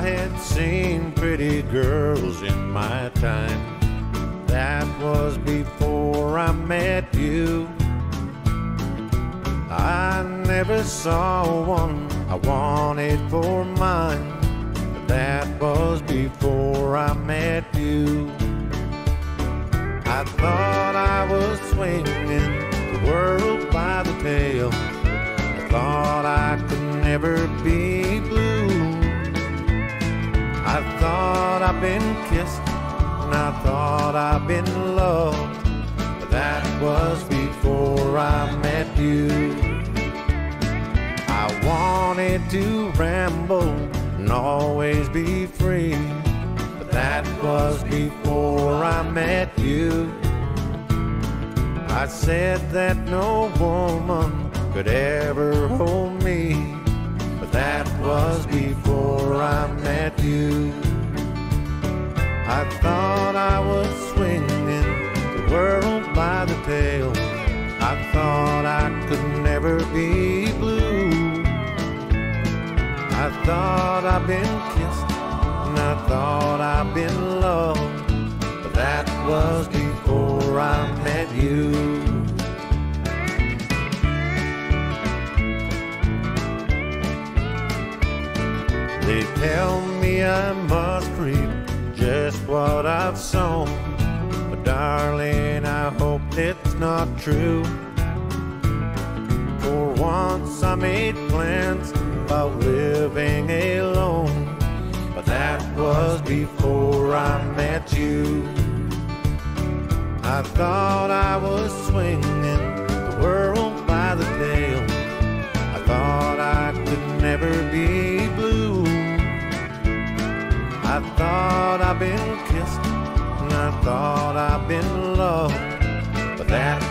had seen pretty girls in my time. That was before I met you. I never saw one I wanted for mine. But that was before I met you. I thought I was swinging the world by the tail. I thought I could never be blue. I thought I've been kissed and I thought I'd been loved. But that was before I met you. I wanted to ramble and always be free. But that was before I met you. I said that no woman could ever hold me. But that was before I met you. I thought I was swinging the world by the tail. I thought I could never be blue. I thought I'd been kissed and I thought I'd been loved. They tell me I must reap just what I've sown. But darling, I hope it's not true. For once I made plans about living alone. But that was before I met you. I thought I was swinging the world by the tail. I thought I could never be. I thought I'd been kissed. And I thought I'd been loved, but that